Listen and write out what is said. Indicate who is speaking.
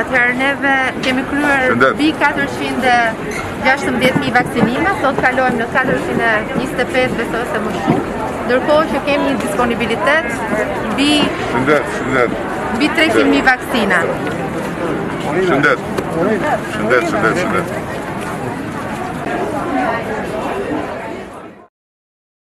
Speaker 1: Atëherë neve kemi kryer mbi 416.000 vaksinime, sot kalojmë në 425 besoj se më shumë, ndërkohë që kemi një disponibilitet mbi 300.000 vaksina.